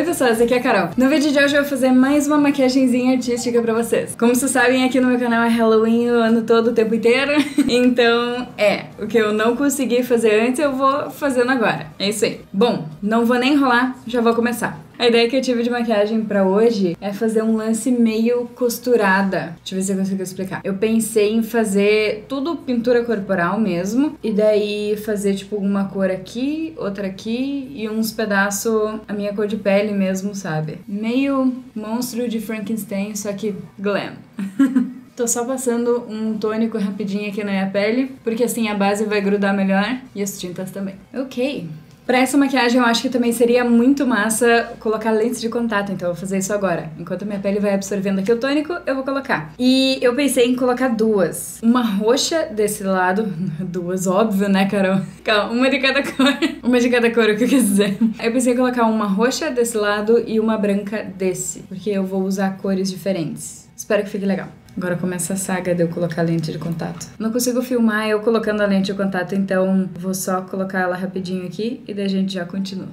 Oi pessoas, aqui é a Carol. No vídeo de hoje eu vou fazer mais uma maquiagemzinha artística pra vocês. Como vocês sabem, aqui no meu canal é Halloween o ano todo, o tempo inteiro. Então, é, o que eu não consegui fazer antes eu vou fazendo agora. É isso aí. Bom, não vou nem enrolar, já vou começar. A ideia que eu tive de maquiagem para hoje é fazer um lance meio costurada. Deixa eu ver se eu consigo explicar. Eu pensei em fazer tudo pintura corporal mesmo, e daí fazer tipo uma cor aqui, outra aqui e uns pedaços a minha cor de pele mesmo, sabe? Meio monstro de Frankenstein, só que glam. Tô só passando um tônico rapidinho aqui na minha pele, porque assim a base vai grudar melhor e as tintas também. Ok. Pra essa maquiagem eu acho que também seria muito massa colocar lentes de contato, então eu vou fazer isso agora. Enquanto minha pele vai absorvendo aqui o tônico, eu vou colocar. E eu pensei em colocar duas. Uma roxa desse lado, duas, óbvio, né, Carol? Calma, uma de cada cor. Uma de cada cor, o que eu quis dizer. Eu pensei em colocar uma roxa desse lado e uma branca desse, porque eu vou usar cores diferentes. Espero que fique legal. Agora começa a saga de eu colocar lente de contato. Não consigo filmar eu colocando a lente de contato, então vou só colocar ela rapidinho aqui e daí a gente já continua.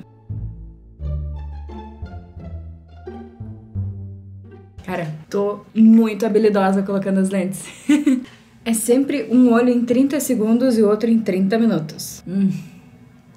Cara, tô muito habilidosa colocando as lentes. é sempre um olho em 30 segundos e outro em 30 minutos. Hum.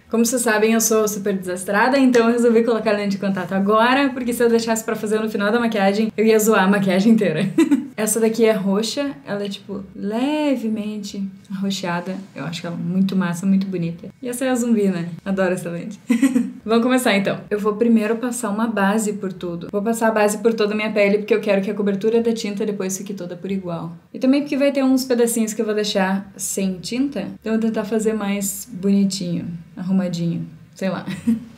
Como vocês sabem, eu sou super desastrada, então eu resolvi colocar a lente de contato agora, porque se eu deixasse para fazer no final da maquiagem, eu ia zoar a maquiagem inteira. Essa daqui é roxa, ela é tipo levemente arroxeada. Eu acho ela muito massa, muito bonita. E essa é a zumbi, né? Adoro essa lente. Vamos começar então. Eu vou primeiro passar uma base por tudo. Vou passar a base por toda a minha pele porque eu quero que a cobertura da tinta depois fique toda por igual. E também porque vai ter uns pedacinhos que eu vou deixar sem tinta, então eu vou tentar fazer mais bonitinho, arrumadinho, sei lá.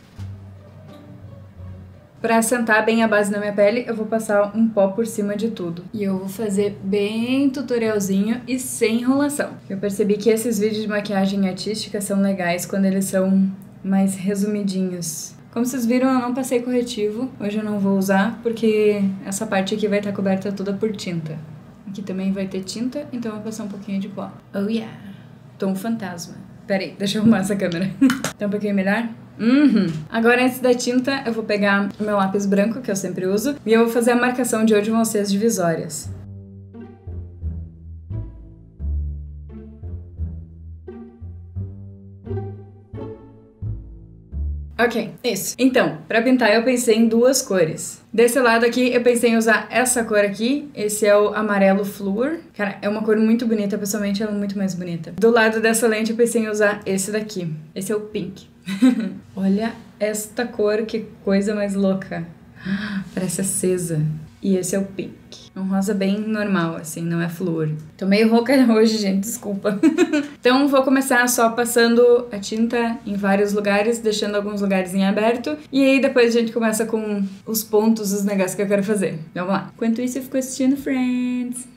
Pra assentar bem a base na minha pele, eu vou passar um pó por cima de tudo. E eu vou fazer bem tutorialzinho e sem enrolação. Eu percebi que esses vídeos de maquiagem artística são legais quando eles são mais resumidinhos. Como vocês viram, eu não passei corretivo. Hoje eu não vou usar, porque essa parte aqui vai estar coberta toda por tinta. Aqui também vai ter tinta, então eu vou passar um pouquinho de pó. Oh yeah! Tô um fantasma. Pera aí, deixa eu arrumar essa câmera. tá um pouquinho melhor? Uhum. Agora, antes da tinta, eu vou pegar meu lápis branco, que eu sempre uso, e eu vou fazer a marcação de onde vão ser as divisórias. Ok, isso. Então, para pintar eu pensei em duas cores. Desse lado aqui eu pensei em usar essa cor aqui, esse é o amarelo flúor. Cara, é uma cor muito bonita, pessoalmente ela é muito mais bonita. Do lado dessa lente eu pensei em usar esse daqui. Esse é o pink. Olha esta cor, que coisa mais louca. Parece acesa. E esse é o pink. É um rosa bem normal, assim, não é flor. Tô meio rouca hoje, gente, desculpa. então vou começar só passando a tinta em vários lugares, deixando alguns lugares em aberto. E aí depois a gente começa com os pontos, os negócios que eu quero fazer. Vamos lá. Enquanto isso eu fico assistindo Friends.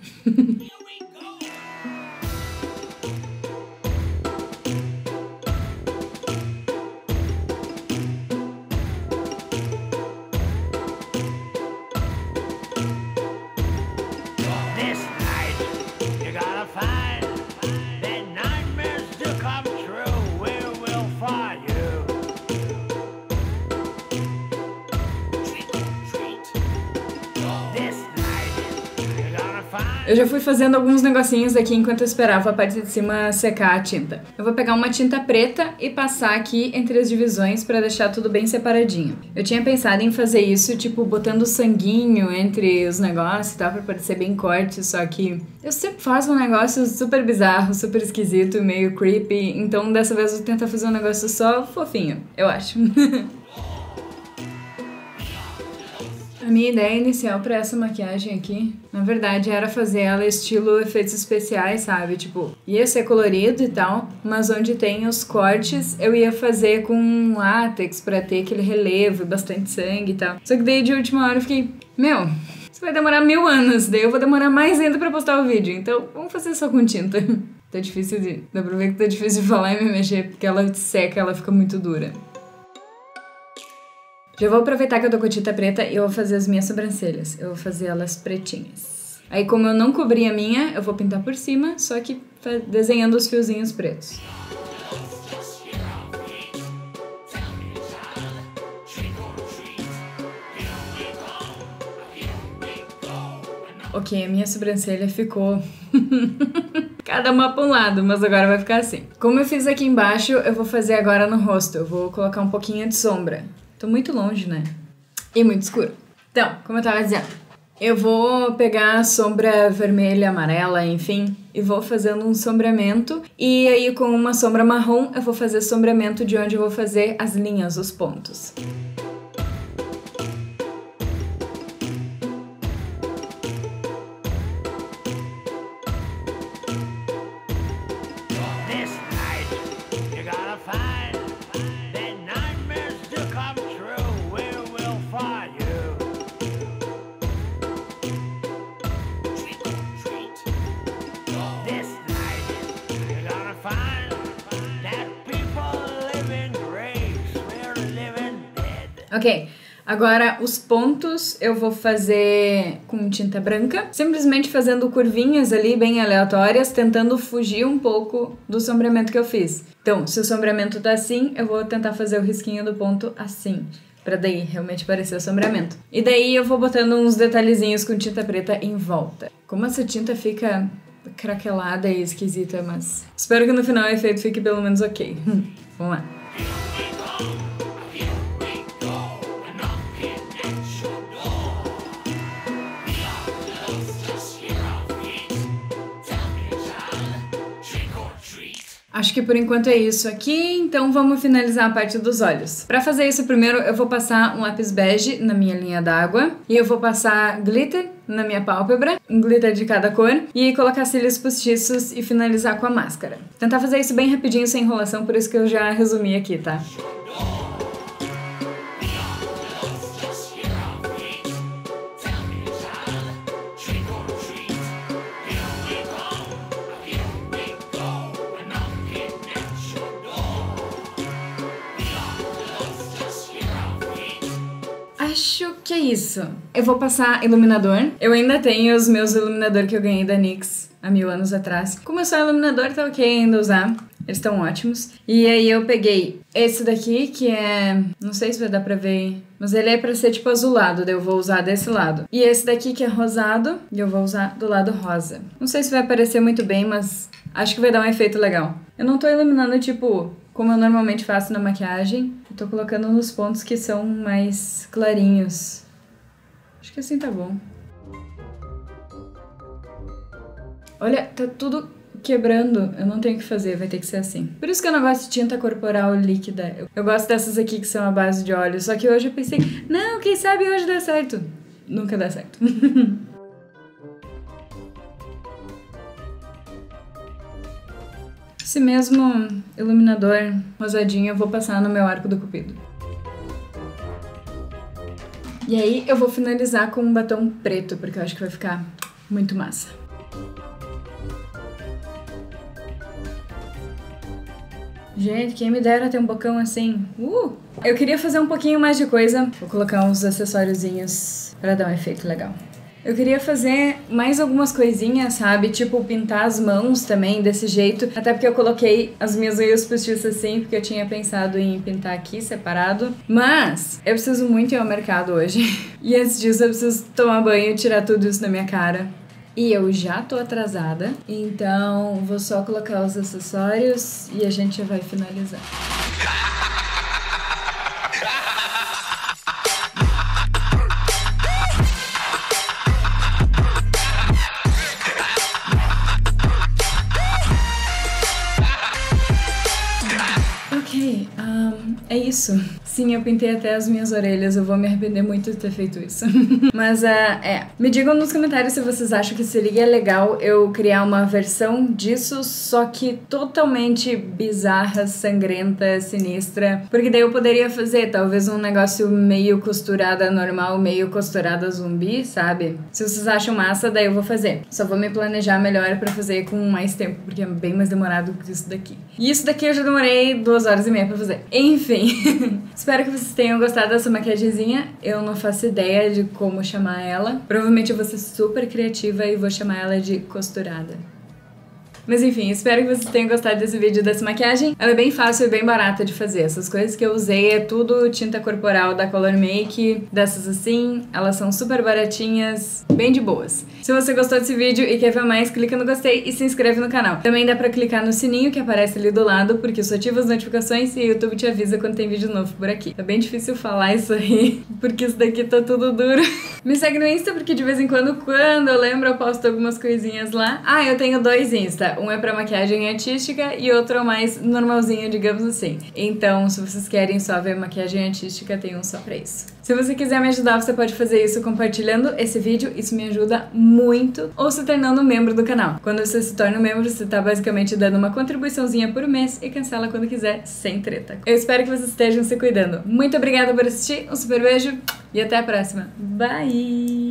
Eu já fui fazendo alguns negocinhos aqui enquanto eu esperava a parte de cima secar a tinta. Eu vou pegar uma tinta preta e passar aqui entre as divisões para deixar tudo bem separadinho. Eu tinha pensado em fazer isso, tipo, botando sanguinho entre os negócios e tal, pra parecer bem corte, só que eu sempre faço um negócio super bizarro, super esquisito, meio creepy, então dessa vez eu vou tentar fazer um negócio só fofinho, eu acho. A minha ideia inicial para essa maquiagem aqui, na verdade, era fazer ela estilo efeitos especiais, sabe? Tipo, ia ser colorido e tal, mas onde tem os cortes, eu ia fazer com látex para ter aquele relevo e bastante sangue e tal. Só que daí de última hora eu fiquei, meu, isso vai demorar mil anos, daí eu vou demorar mais ainda para postar o vídeo, então vamos fazer só com tinta. tá difícil de. Dá pra ver que tá difícil de falar e me mexer, porque ela seca, ela fica muito dura. Já vou aproveitar que eu tô com tinta preta e eu vou fazer as minhas sobrancelhas. Eu vou fazer elas pretinhas. Aí, como eu não cobri a minha, eu vou pintar por cima, só que desenhando os fiozinhos pretos. Ok, a minha sobrancelha ficou. Cada uma para um lado, mas agora vai ficar assim. Como eu fiz aqui embaixo, eu vou fazer agora no rosto. Eu vou colocar um pouquinho de sombra. Tô muito longe, né? E muito escuro. Então, como eu tava dizendo, eu vou pegar a sombra vermelha, amarela, enfim, e vou fazendo um sombreamento. E aí, com uma sombra marrom, eu vou fazer sombreamento de onde eu vou fazer as linhas, os pontos. Ok, agora os pontos eu vou fazer com tinta branca, simplesmente fazendo curvinhas ali bem aleatórias, tentando fugir um pouco do sombreamento que eu fiz. Então, se o sombreamento tá assim, eu vou tentar fazer o risquinho do ponto assim. Pra daí realmente parecer o sombreamento. E daí eu vou botando uns detalhezinhos com tinta preta em volta. Como essa tinta fica craquelada e esquisita, mas espero que no final o efeito fique pelo menos ok. Vamos lá. Acho que por enquanto é isso aqui, então vamos finalizar a parte dos olhos. Para fazer isso, primeiro eu vou passar um lápis bege na minha linha d'água e eu vou passar glitter na minha pálpebra, um glitter de cada cor, e colocar cílios postiços e finalizar com a máscara. Tentar fazer isso bem rapidinho, sem enrolação, por isso que eu já resumi aqui, tá? É isso. Eu vou passar iluminador. Eu ainda tenho os meus iluminador que eu ganhei da NYX há mil anos atrás. Como é só iluminador, tá ok ainda usar. Eles estão ótimos. E aí eu peguei esse daqui, que é. Não sei se vai dar pra ver. Mas ele é pra ser tipo azulado, daí eu vou usar desse lado. E esse daqui que é rosado, e eu vou usar do lado rosa. Não sei se vai aparecer muito bem, mas acho que vai dar um efeito legal. Eu não tô iluminando, tipo, como eu normalmente faço na maquiagem. Eu tô colocando nos pontos que são mais clarinhos. Acho que assim tá bom. Olha, tá tudo quebrando. Eu não tenho o que fazer, vai ter que ser assim. Por isso que eu não gosto de tinta corporal líquida. Eu, gosto dessas aqui que são a base de óleo. Só que hoje eu pensei, não, quem sabe hoje dá certo. Nunca dá certo. Esse mesmo iluminador rosadinho eu vou passar no meu arco do cupido. E aí eu vou finalizar com um batom preto, porque eu acho que vai ficar muito massa. Gente, quem me dera ter um bocão assim. Uh! Eu queria fazer um pouquinho mais de coisa. Vou colocar uns acessóriozinhos para dar um efeito legal. Eu queria fazer mais algumas coisinhas, sabe? Tipo, pintar as mãos também desse jeito. Até porque eu coloquei as minhas unhas postiças assim, porque eu tinha pensado em pintar aqui separado. Mas eu preciso muito ir ao mercado hoje. E antes disso, eu preciso tomar banho e tirar tudo isso da minha cara. E eu já tô atrasada, então vou só colocar os acessórios e a gente já vai finalizar. Isso. Sim, eu pintei até as minhas orelhas. Eu vou me arrepender muito de ter feito isso. Mas, uh, é. Me digam nos comentários se vocês acham que seria legal eu criar uma versão disso, só que totalmente bizarra, sangrenta, sinistra. Porque daí eu poderia fazer talvez um negócio meio costurada normal, meio costurada zumbi, sabe? Se vocês acham massa, daí eu vou fazer. Só vou me planejar melhor pra fazer com mais tempo, porque é bem mais demorado que isso daqui. E isso daqui eu já demorei duas horas e meia pra fazer. Enfim. Espero que vocês tenham gostado dessa maquiagemzinha. Eu não faço ideia de como chamar ela. Provavelmente eu vou ser super criativa e vou chamar ela de costurada. Mas enfim, espero que vocês tenham gostado desse vídeo dessa maquiagem. Ela é bem fácil e bem barata de fazer. Essas coisas que eu usei é tudo tinta corporal da Color Make, dessas assim. Elas são super baratinhas, bem de boas. Se você gostou desse vídeo e quer ver mais, clica no gostei e se inscreve no canal. Também dá pra clicar no sininho que aparece ali do lado, porque isso ativa as notificações e o YouTube te avisa quando tem vídeo novo por aqui. Tá bem difícil falar isso aí, porque isso daqui tá tudo duro. Me segue no Insta, porque de vez em quando, quando eu lembro, eu posto algumas coisinhas lá. Ah, eu tenho dois Insta. Um é pra maquiagem artística e outro é mais normalzinho, digamos assim. Então, se vocês querem só ver maquiagem artística, tem um só pra isso. Se você quiser me ajudar, você pode fazer isso compartilhando esse vídeo, isso me ajuda muito, ou se tornando membro do canal. Quando você se torna um membro, você tá basicamente dando uma contribuiçãozinha por mês e cancela quando quiser, sem treta. Eu espero que vocês estejam se cuidando. Muito obrigada por assistir, um super beijo e até a próxima. Bye!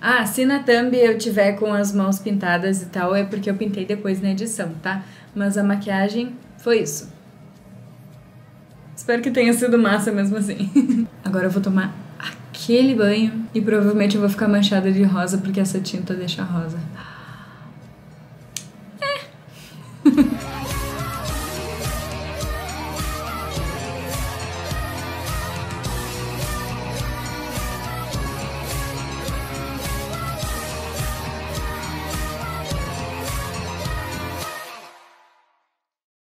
Ah, se na thumb eu tiver com as mãos pintadas e tal, é porque eu pintei depois na edição, tá? Mas a maquiagem foi isso. Espero que tenha sido massa mesmo assim. Agora eu vou tomar aquele banho e provavelmente eu vou ficar manchada de rosa porque essa tinta deixa rosa.